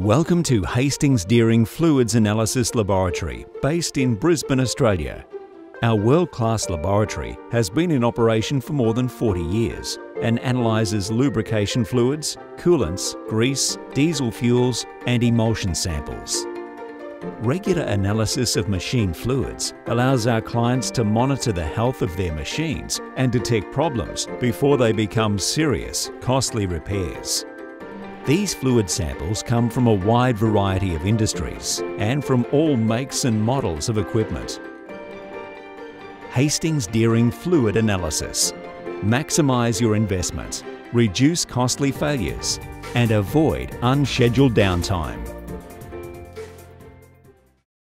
Welcome to Hastings Deering Fluids Analysis Laboratory, based in Brisbane, Australia. Our world-class laboratory has been in operation for more than 40 years and analyses lubrication fluids, coolants, grease, diesel fuels and emulsion samples. Regular analysis of machine fluids allows our clients to monitor the health of their machines and detect problems before they become serious, costly repairs. These fluid samples come from a wide variety of industries and from all makes and models of equipment. Hastings Deering Fluid Analysis. Maximise your investment, reduce costly failures and avoid unscheduled downtime.